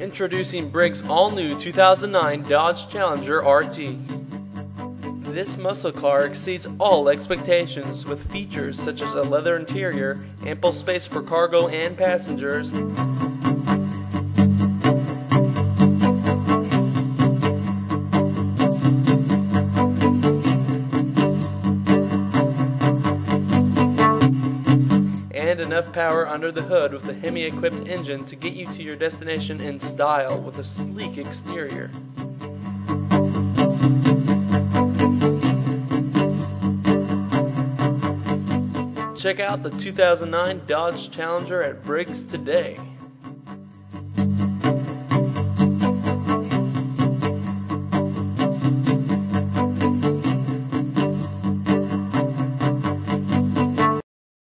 Introducing Briggs' all-new 2009 Dodge Challenger RT. This muscle car exceeds all expectations with features such as a leather interior, ample space for cargo and passengers, enough power under the hood with a Hemi equipped engine to get you to your destination in style with a sleek exterior. Check out the 2009 Dodge Challenger at Briggs today.